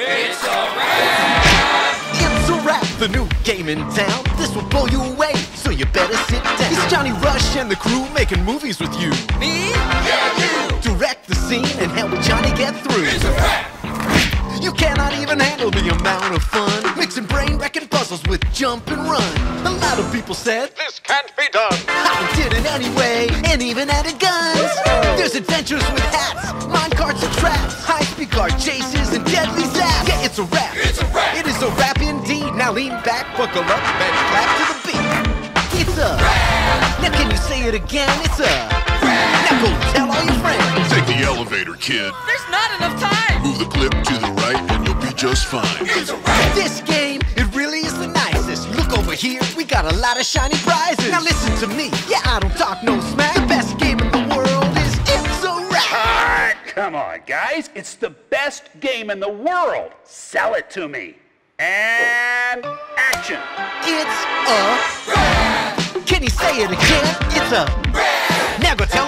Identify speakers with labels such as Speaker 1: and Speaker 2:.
Speaker 1: It's a rap!
Speaker 2: It's a rap, the new game in town. This will blow you away, so you better sit down. It's Johnny Rush and the crew making movies with you.
Speaker 1: Me? Yeah, you!
Speaker 2: Direct the scene and help Johnny get through.
Speaker 1: It's a rap!
Speaker 2: You cannot even handle the amount of fun Mixing brain wrecking puzzles with jump and run A lot of people said
Speaker 3: This can't be done.
Speaker 2: I did it anyway And even added guns There's adventures with hats Mine carts and traps High-speed car chases and deadly it's a rap
Speaker 1: It's a rap!
Speaker 2: It is a rap indeed Now lean back, buckle up and clap to the beat It's a rap Now can you say it again? It's a rap Now go tell all your friends
Speaker 4: Take the elevator, kid.
Speaker 5: There's not enough time.
Speaker 4: Move the clip to the right and you'll be just fine.
Speaker 1: It's a rap!
Speaker 2: This game, it really is the nicest. Look over here, we got a lot of shiny prizes. Now listen to me, yeah, I don't talk no smack.
Speaker 6: Come on, guys. It's the best game in the world. Sell it to me. And action.
Speaker 2: It's a Rap. Can you say it again? It's a Rap. Now go tell.